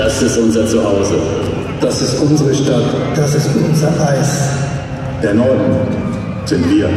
Das ist unser Zuhause. Das ist unsere Stadt. Das ist unser Eis. Der Norden sind wir.